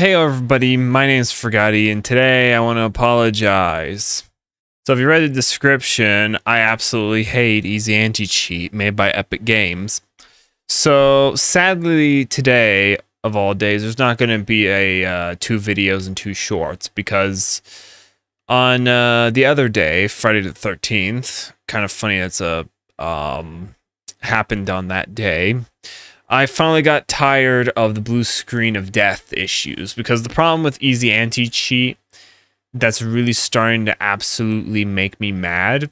Hey everybody, my name is Furgotti, and today I want to apologize. So if you read the description, I absolutely hate Easy Anti-Cheat made by Epic Games. So sadly today, of all days, there's not going to be a uh, two videos and two shorts because on uh, the other day, Friday the 13th, kind of funny that's a um, happened on that day. I finally got tired of the blue screen of death issues because the problem with easy anti-cheat that's really starting to absolutely make me mad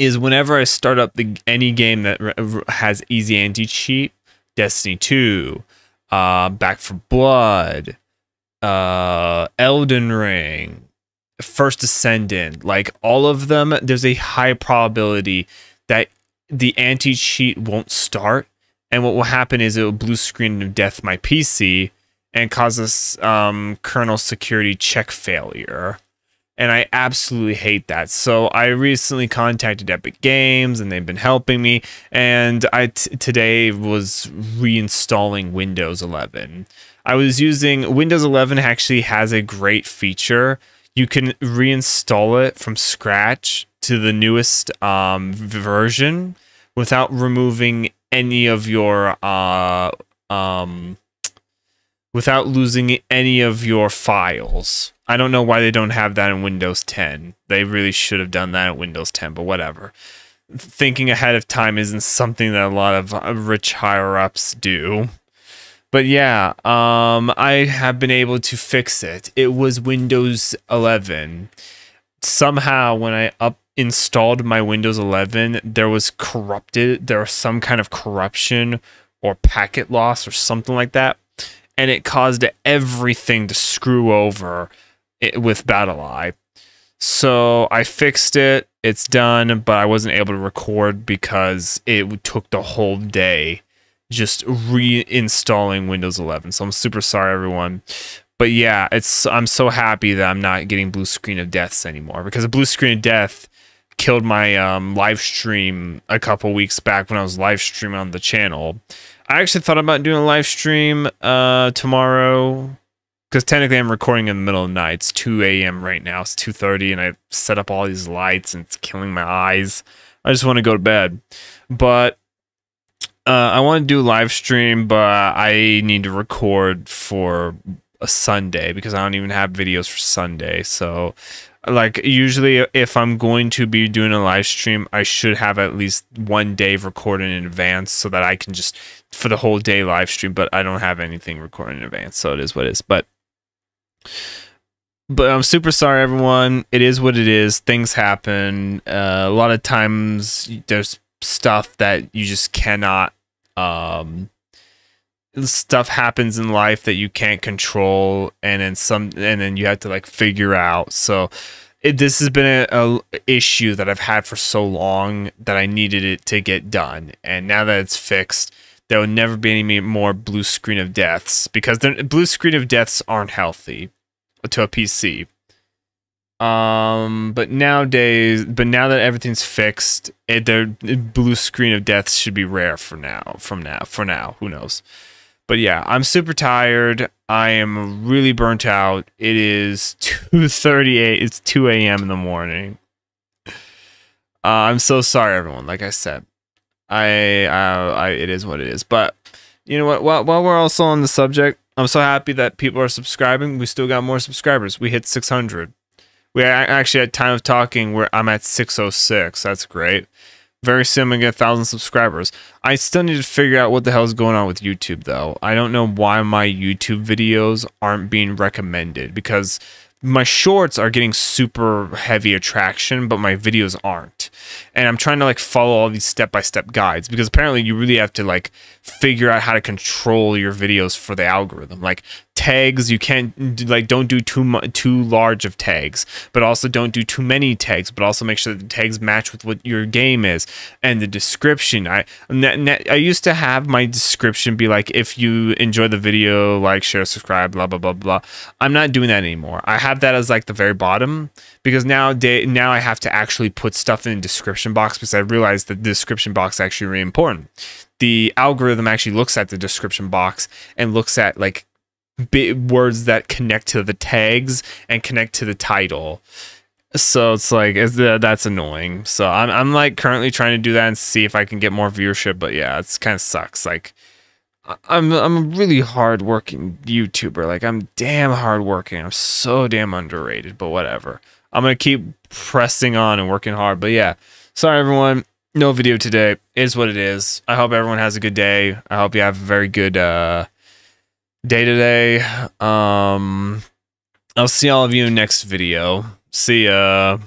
is whenever I start up the any game that has easy anti-cheat, Destiny 2, uh, Back 4 Blood, uh, Elden Ring, First Descendant, like all of them, there's a high probability that the anti-cheat won't start and what will happen is it will blue screen of death my PC and causes um, kernel security check failure. And I absolutely hate that. So I recently contacted Epic Games and they've been helping me. And I today was reinstalling Windows 11. I was using Windows 11 actually has a great feature. You can reinstall it from scratch to the newest um, version without removing any of your uh um without losing any of your files. I don't know why they don't have that in Windows 10. They really should have done that in Windows 10, but whatever. Thinking ahead of time isn't something that a lot of uh, rich higher ups do. But yeah, um, I have been able to fix it. It was Windows 11. Somehow, when I up installed my Windows 11, there was corrupted, there was some kind of corruption or packet loss or something like that. And it caused everything to screw over with BattlEye. So I fixed it. It's done, but I wasn't able to record because it took the whole day just reinstalling Windows 11. So I'm super sorry, everyone but yeah, it's I'm so happy that I'm not getting blue screen of deaths anymore because a blue screen of death killed my um, live stream a couple weeks back when I was live streaming on the channel. I actually thought about doing a live stream uh, tomorrow because technically I'm recording in the middle of the night. It's 2 a.m. right now. It's 2:30, and I set up all these lights, and it's killing my eyes. I just want to go to bed, but uh, I want to do live stream, but I need to record for a Sunday because I don't even have videos for Sunday. So like usually if i'm going to be doing a live stream i should have at least one day recorded in advance so that i can just for the whole day live stream but i don't have anything recorded in advance so it is what it is. But but i'm super sorry everyone. It is what it is. Things happen. Uh, a lot of times there's stuff that you just cannot um stuff happens in life that you can't control and then some and then you have to like figure out. So it, this has been a, a, issue that i've had for so long that i needed it to get done. And now that it's fixed there will never be any more blue screen of deaths because the blue screen of deaths aren't healthy to a pc um but nowadays but now that everything's fixed it, blue screen of deaths should be rare for now from now for now who knows but yeah, I'm super tired. I am really burnt out. It is 2:38. It's 2 a.m. in the morning. Uh, I'm so sorry, everyone. Like I said, I, uh, I, it is what it is. But you know what? While, while we're also on the subject, I'm so happy that people are subscribing. We still got more subscribers. We hit 600. We actually at time of talking, where I'm at 606. That's great very soon I'm gonna get a thousand subscribers. I still need to figure out what the hell is going on with YouTube though. I don't know why my YouTube videos aren't being recommended because my shorts are getting super heavy attraction, but my videos aren't. And I'm trying to like follow all these step by step guides because apparently you really have to like figure out how to control your videos for the algorithm. Like tags you can't like don't do too much too large of tags but also don't do too many tags but also make sure that the tags match with what your game is. And the description i i used to have my description be like if you enjoy the video like share subscribe blah blah blah blah. I'm not doing that anymore. I have that as like the very bottom because now day now i have to actually put stuff in the description box because i realized that the description box is actually really important. The algorithm actually looks at the description box and looks at like words that connect to the tags and connect to the title. So it's like it's, uh, that's annoying. So I'm I'm like currently trying to do that and see if I can get more viewership. But yeah, it's kind of sucks. Like I'm I'm a really hardworking YouTuber. Like I'm damn hardworking. I'm so damn underrated. But whatever. I'm gonna keep pressing on and working hard. But yeah, sorry everyone. No video today. It is what it is. I hope everyone has a good day. I hope you have a very good uh, day today. Um, I'll see all of you next video. See ya.